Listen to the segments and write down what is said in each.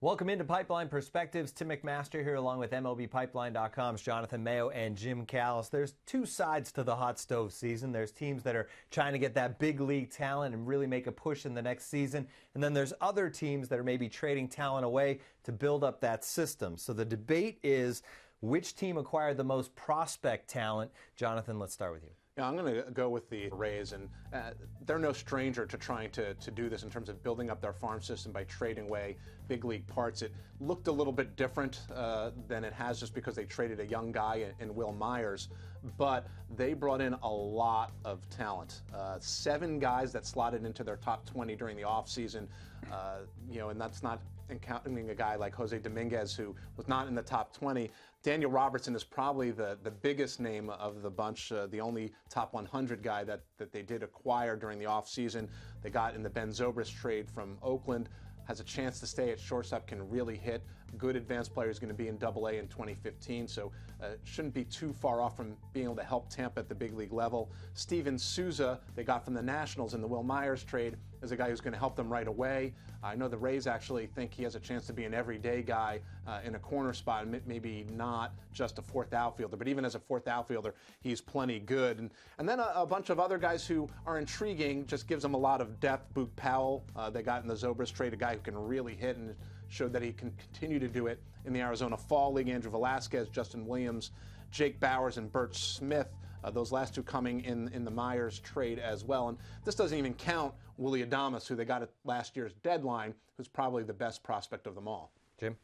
Welcome into Pipeline Perspectives. Tim McMaster here, along with MLBPipeline.com's Jonathan Mayo and Jim Callis. There's two sides to the hot stove season. There's teams that are trying to get that big league talent and really make a push in the next season. And then there's other teams that are maybe trading talent away to build up that system. So the debate is which team acquired the most prospect talent? Jonathan, let's start with you. I'm going to go with the Rays, and uh, they're no stranger to trying to, to do this in terms of building up their farm system by trading away big league parts. It looked a little bit different uh, than it has just because they traded a young guy in, in, Wil Myers, but they brought in a lot of talent. Uh, seven guys that slotted into their top 20 during the offseason, uh, you know, and that's not encountering a guy like Jose Dominguez, who was not in the top 20. Daniel Robertson is probably the, the biggest name of the bunch, uh, the only top 100 guy that, that they did acquire during the offseason. They got in the Ben Zobrist trade from Oakland has a chance to stay at shortstop, can really hit. Good advanced player is going to be in Double A in 2015, so uh, shouldn't be too far off from being able to help Tampa at the big league level. Steven Souza, they got from the Nationals in the Wil Myers trade, is a guy who's going to help them right away. I know the Rays actually think he has a chance to be an everyday guy uh, in a corner spot, and maybe not just a fourth outfielder, but even as a fourth outfielder, he's plenty good. And, and then a, a bunch of other guys who are intriguing, just gives them a lot of depth. Boog Powell, uh, they got in the Zobrist trade, a guy who can really hit and showed that he can continue to do it in the Arizona Fall League. Andrew Velazquez, Justin Williams, Jake Bowers, and Burch Smith. Uh, those last two coming in in the Myers trade as well. And this doesn't even count Willy Adames, who they got at last year's deadline, who's probably the best prospect of them all. Jim?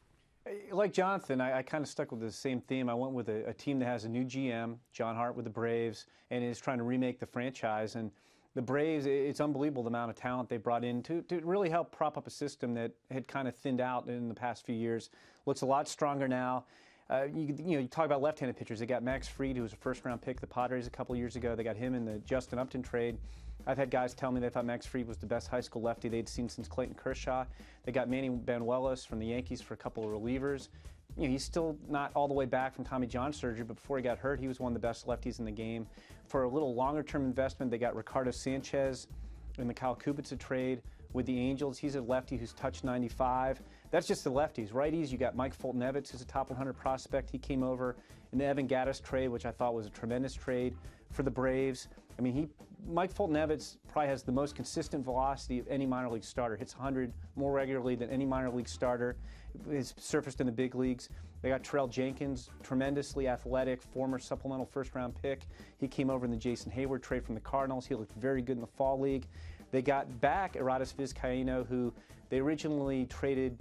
Like Jonathan, I, I kind of stuck with the same theme. I went with a, a, team that has a new GM, John Hart with the Braves, and is trying to remake the franchise. And the Braves, it's unbelievable the amount of talent they brought in to, to really help prop up a system that had kind of thinned out in the past few years. Looks a lot stronger now. Uh, you, you, know, you talk about left-handed pitchers. They got Max Fried, who was a first-round pick, the Padres a couple years ago. They got him in the Justin Upton trade. I've had guys tell me they thought Max Fried was the best high school lefty they'd seen since Clayton Kershaw. They got Manny Banuelos from the Yankees for a couple of relievers. You know, he's still not all the way back from Tommy John surgery, but before he got hurt, he was one of the best lefties in the game. For a little longer-term investment, they got Ricardo Sanchez in the Kyle Kubitza trade with the Angels. He's a lefty who's touched 95. That's just the lefties. Righties, you got Mike Foltynewicz, who's a top 100 prospect. He came over in the Evan Gattis trade, which I thought was a tremendous trade for the Braves. I mean, he Mike Foltynewicz probably has the most consistent velocity of any minor league starter. Hits 100 more regularly than any minor league starter. Has surfaced in the big leagues. They got Tyrell Jenkins, tremendously athletic, former supplemental first round pick. He came over in the Jason Heyward trade from the Cardinals. He looked very good in the fall league. They got back Arodys Vizcaino, who they originally traded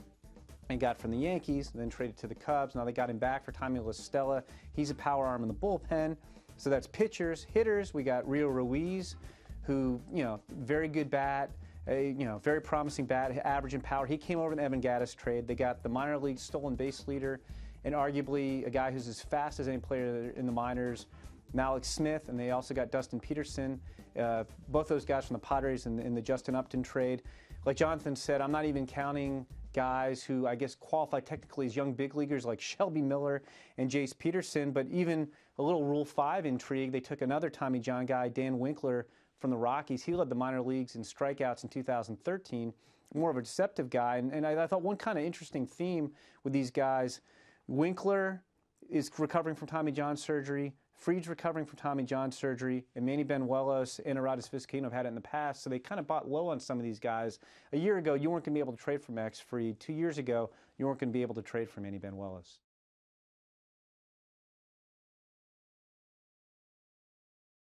and got from the Yankees, then traded to the Cubs. Now they got him back for Tommy La Stella. He's a power arm in the bullpen. So that's pitchers. Hitters, we got Rio Ruiz, who, you know, very good bat, a, you know, very promising bat, average in power. He came over in the Evan Gattis trade. They got the minor league stolen base leader and arguably a guy who's as fast as any player in the minors, Mallex Smith, and they also got Dustin Peterson. Uh, both those guys from the Padres in, in the Justin Upton trade. Like Jonathan said, I'm not even counting guys who I guess qualify technically as young big leaguers like Shelby Miller and Jace Peterson, but even a little Rule 5 intrigue. They took another Tommy John guy, Dan Winkler from the Rockies. He led the minor leagues in strikeouts in 2013, more of a deceptive guy. And, and I, I thought one kind of interesting theme with these guys Winkler is recovering from Tommy John surgery. Fried's recovering from Tommy John surgery, and Manny Banuelos and Arodys Vizcaino have had it in the past, so they kind of bought low on some of these guys. A year ago, you weren't going to be able to trade for Max Fried. Two years ago, you weren't going to be able to trade for Manny Banuelos.